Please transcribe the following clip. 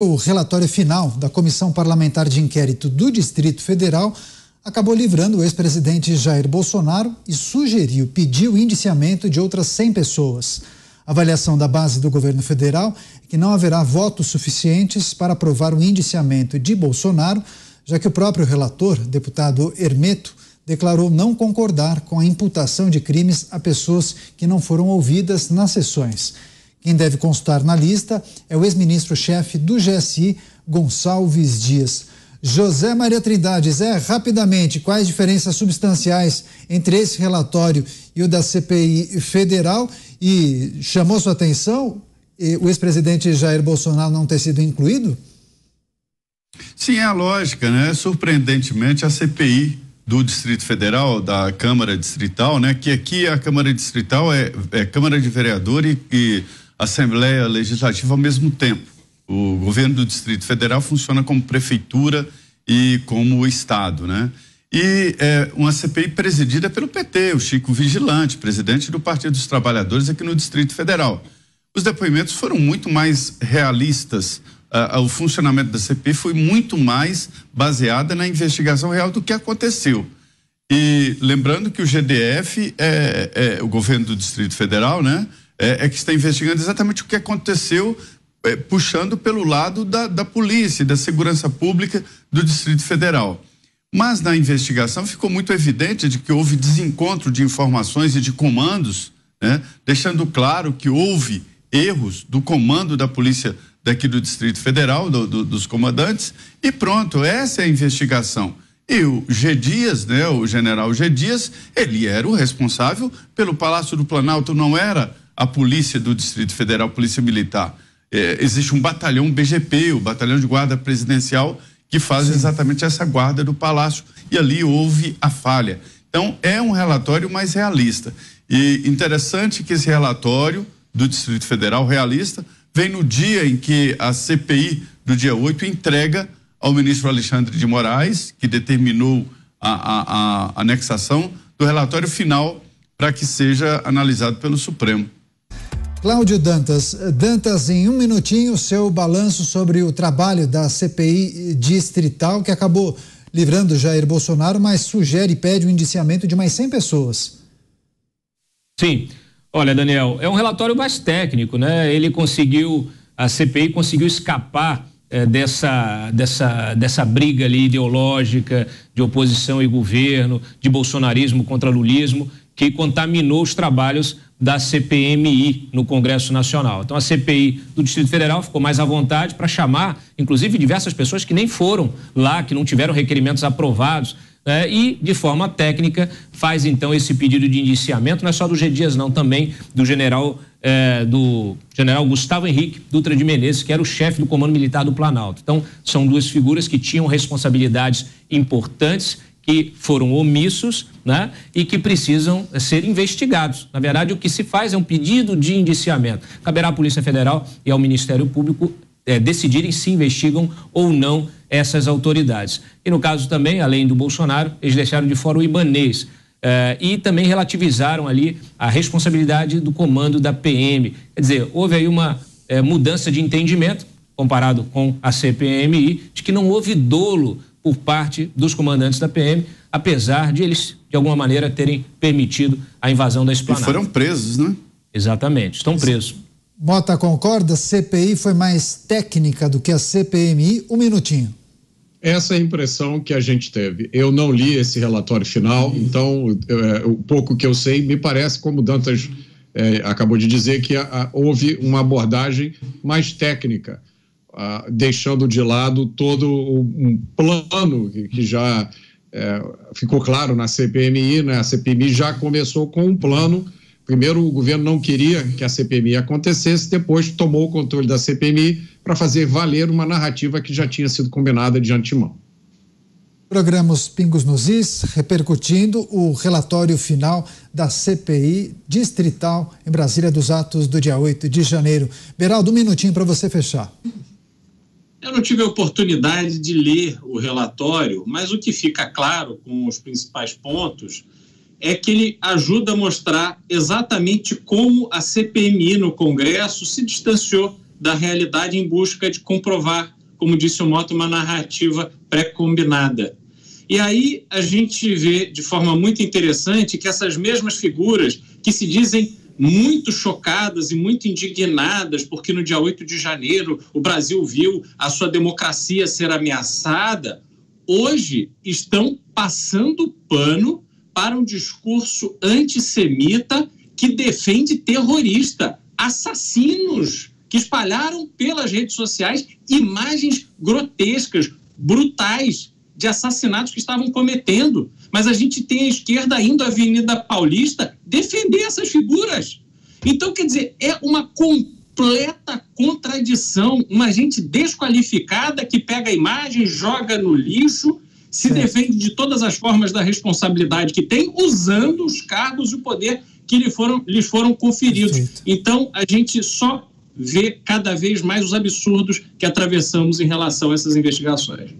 O relatório final da Comissão Parlamentar de Inquérito do Distrito Federal acabou livrando o ex-presidente Jair Bolsonaro e sugeriu pedir o indiciamento de outras 100 pessoas. A avaliação da base do governo federal é que não haverá votos suficientes para aprovar o indiciamento de Bolsonaro, já que o próprio relator, deputado Hermeto, declarou não concordar com a imputação de crimes a pessoas que não foram ouvidas nas sessões. Quem deve constar na lista é o ex-ministro-chefe do GSI, Gonçalves Dias. José Maria Trindade, Zé, rapidamente, quais diferenças substanciais entre esse relatório e o da CPI federal? E chamou sua atenção o ex-presidente Jair Bolsonaro não ter sido incluído? Sim, é a lógica, né? Surpreendentemente, a CPI do Distrito Federal, da Câmara Distrital, né? Que aqui a Câmara Distrital é, é Câmara de Vereador e, e Assembleia Legislativa ao mesmo tempo. O governo do Distrito Federal funciona como prefeitura e como Estado, né? E é, uma CPI presidida pelo PT, o Chico Vigilante, presidente do Partido dos Trabalhadores aqui no Distrito Federal. Os depoimentos foram muito mais realistas. O funcionamento da CPI foi muito mais baseada na investigação real do que aconteceu. E lembrando que o GDF é, é o governo do Distrito Federal, né? É, é que está investigando exatamente o que aconteceu, é, puxando pelo lado da, da polícia, da segurança pública do Distrito Federal. Mas na investigação ficou muito evidente de que houve desencontro de informações e de comandos, né, deixando claro que houve erros do comando da polícia daqui do Distrito Federal, do, do, dos comandantes, e pronto, essa é a investigação. E o G. Dias, né, o general G. Dias, ele era o responsável pelo Palácio do Planalto, não era a polícia do Distrito Federal, Polícia Militar. É, existe um batalhão BGP, o Batalhão de Guarda Presidencial, que faz Sim. exatamente essa guarda do Palácio. E ali houve a falha. Então, é um relatório mais realista. E interessante que esse relatório do Distrito Federal, realista, vem no dia em que a CPI do dia 8 entrega ao ministro Alexandre de Moraes, que determinou a, a, a anexação do relatório final para que seja analisado pelo Supremo. Cláudio Dantas, Dantas, em um minutinho, seu balanço sobre o trabalho da CPI distrital que acabou livrando Jair Bolsonaro, mas sugere e pede o um indiciamento de mais 100 pessoas. Sim. Olha, Daniel, é um relatório mais técnico, né? Ele conseguiu, a CPI conseguiu escapar é, dessa, dessa, dessa briga ali ideológica de oposição e governo, de bolsonarismo contra lulismo, que contaminou os trabalhos da CPMI no Congresso Nacional. Então a CPI do Distrito Federal ficou mais à vontade para chamar, inclusive, diversas pessoas que nem foram lá, que não tiveram requerimentos aprovados. Né? e, de forma técnica, faz então esse pedido de indiciamento, não é só do G. Dias, não, também do general, eh, do general Gustavo Henrique Dutra de Menezes, que era o chefe do Comando Militar do Planalto. Então, são duas figuras que tinham responsabilidades importantes que foram omissos né, e que precisam ser investigados. Na verdade, o que se faz é um pedido de indiciamento. Caberá à Polícia Federal e ao Ministério Público é, decidirem se investigam ou não essas autoridades. E no caso também, além do Bolsonaro, eles deixaram de fora o Ibanês. É, e também relativizaram ali a responsabilidade do comando da PM. Quer dizer, houve aí uma é, mudança de entendimento, comparado com a CPMI, de que não houve dolo por parte dos comandantes da PM, apesar de eles, de alguma maneira, terem permitido a invasão da esplanada. E foram presos, né? Exatamente, estão presos. Mota concorda? CPI foi mais técnica do que a CPMI? Um minutinho. Essa é a impressão que a gente teve. Eu não li esse relatório final, então é, o pouco que eu sei me parece, como Dantas é, acabou de dizer, que a, a, houve uma abordagem mais técnica deixando de lado todo um plano que, que já é, ficou claro na CPMI, né? A CPMI já começou com um plano. Primeiro, o governo não queria que a CPMI acontecesse, depois tomou o controle da CPMI para fazer valer uma narrativa que já tinha sido combinada de antemão. Programas Pingos nos Is, repercutindo o relatório final da CPI distrital em Brasília dos atos do dia 8 de janeiro. Beraldo, um minutinho para você fechar. Eu não tive a oportunidade de ler o relatório, mas o que fica claro com os principais pontos é que ele ajuda a mostrar exatamente como a CPMI no Congresso se distanciou da realidade em busca de comprovar, como disse o Mota, uma narrativa pré-combinada. E aí a gente vê de forma muito interessante que essas mesmas figuras que se dizem muito chocadas e muito indignadas, porque no dia 8 de janeiro o Brasil viu a sua democracia ser ameaçada, hoje estão passando pano para um discurso antissemita que defende terrorista, assassinos que espalharam pelas redes sociais imagens grotescas, brutais de assassinatos que estavam cometendo. Mas a gente tem a esquerda indo à Avenida Paulista defender essas figuras. Então, quer dizer, é uma completa contradição. Uma gente desqualificada que pega a imagem, joga no lixo, se defende de todas as formas da responsabilidade que tem, usando os cargos e o poder que lhe foram, lhes foram conferidos. Perfeito. Então, a gente só vê cada vez mais os absurdos que atravessamos em relação a essas investigações.